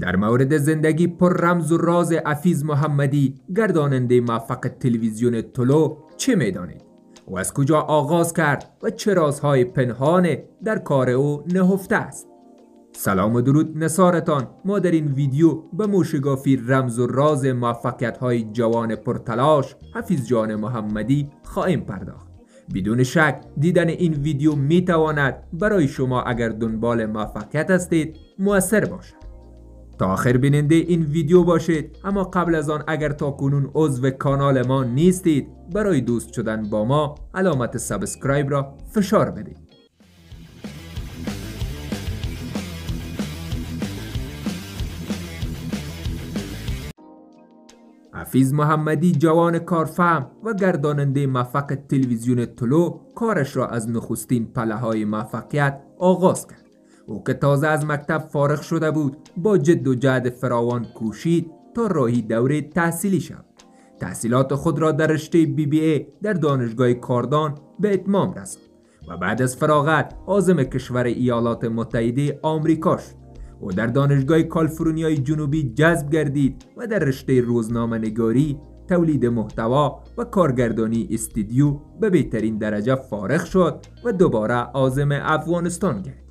در مورد زندگی پر رمز و راز عفیز محمدی گرداننده موفق تلویزیون طلو چه می‌دانید؟ و از کجا آغاز کرد و چه رازهای پنهان در کار او نهفته است؟ سلام و درود نصارتان. ما در این ویدیو به موشگافی رمز و راز موفقیت های جوان پرتلاش حفیظ جان محمدی خواهیم پرداخت. بدون شک دیدن این ویدیو می تواند برای شما اگر دنبال موفقیت هستید موثر باشد. تا آخر بیننده این ویدیو باشید. اما قبل از آن اگر تا کنون عضو کانال ما نیستید برای دوست شدن با ما علامت subscribe را فشار بدید. حفیظ محمدی جوان کارفهم و گرداننده موفق تلویزیون طلوع کارش را از نخستین پله های موفقیت آغاز کرد. او که تازه از مکتب فارغ شده بود با جد و جهد فراوان کوشید تا راهی دوره تحصیلی شد تحصیلات خود را در رشته بی بی ای در دانشگاه کاردان به اتمام رساند و بعد از فراغت عازم کشور ایالات متحده آمریکا شد. او در دانشگاه کالیفرنیای جنوبی جذب گردید و در رشته روزنامه نگاری تولید محتوا و کارگردانی استودیو به بهترین درجه فارغ شد و دوباره عازم افغانستان گشت.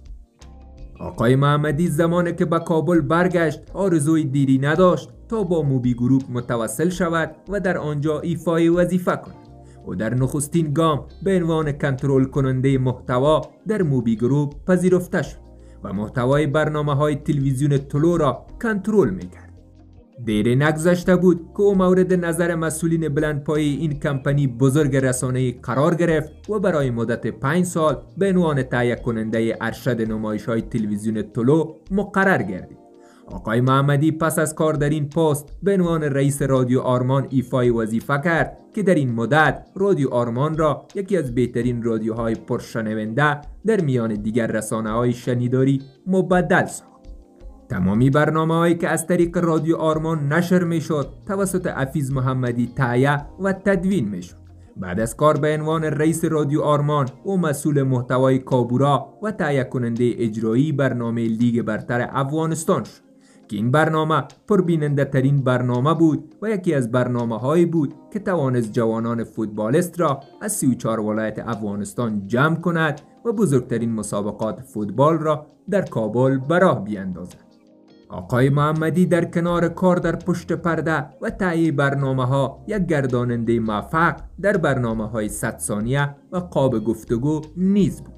آقای محمدی زمانی که به کابل برگشت آرزوی دیرینه داشت تا با Moby Group متوسل شود و در آنجا ایفای وظیفه کند. و در نخستین گام به عنوان کنترل کننده محتوا در Moby Group پذیرفته شد و محتوای برنامه های تلویزیون طلو را کنترل می‌کرد. دیری نگذشته بود که او مورد نظر مسئولین بلندپایه این کمپانی بزرگ رسانه قرار گرفت و برای مدت پنج سال به عنوان تهیه کننده ارشد نمایش های تلویزیون طلو مقرر گردید. آقای محمدی پس از کار در این پست به عنوان رئیس رادیو آرمان ایفای وظیفه کرد که در این مدت رادیو آرمان را یکی از بهترین رادیوهای پرشنونده در میان دیگر رسانه های شنیداری مبدل ساخت. تمامی برنامه هایی که از طریق رادیو آرمان نشر می شد توسط عفیز محمدی تهیه و تدوین می شد بعد از کار به عنوان رئیس رادیو آرمان و مسئول محتوای کابورا و تهیه کننده اجرایی برنامه لیگ برتر افغانستان شد که این برنامه پربیننده ترین برنامه بود و یکی از برنامه هایی بود که توانست جوانان فوتبالیست را از 34 ولایت افغانستان جمع کند و بزرگترین مسابقات فوتبال را در کابل براه بیاندازد. آقای محمدی در کنار کار در پشت پرده و تهیه برنامه ها یک گرداننده موفق در برنامه های 100 ثانیه و قاب گفتگو نیز بود.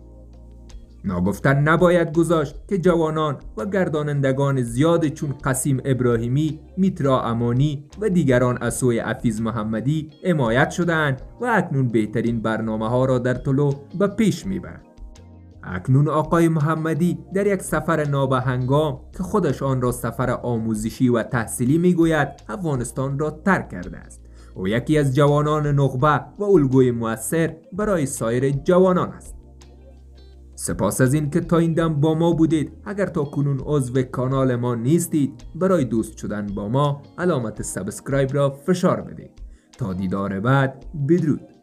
ناگفتن نباید گذاشت که جوانان و گردانندگان زیاد چون قسیم ابراهیمی، میترا امانی و دیگران از سوی عفیز محمدی امایت شدند و اکنون بهترین برنامه ها را در طلو به پیش می‌برند. اکنون آقای محمدی در یک سفر نابهنگام که خودش آن را سفر آموزشی و تحصیلی می‌گوید افغانستان را ترک کرده است. او یکی از جوانان نخبه و الگوی موثر برای سایر جوانان است. سپاس از این که تا این دم با ما بودید. اگر تا کنون عضو کانال ما نیستید برای دوست شدن با ما علامت سبسکرایب را فشار بدید. تا دیدار بعد بدرود.